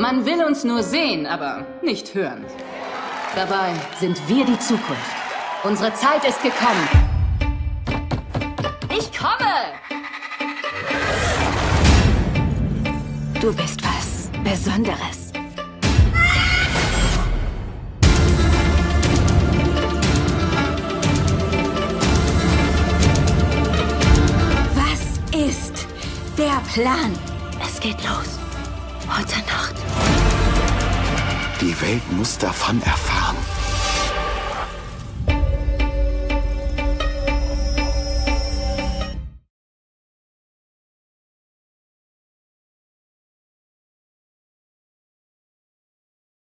Man will uns nur sehen, aber nicht hören. Dabei sind wir die Zukunft. Unsere Zeit ist gekommen. Ich komme! Du bist was Besonderes. Was ist der Plan? Es geht los. Heute Nacht. Die Welt muss davon erfahren.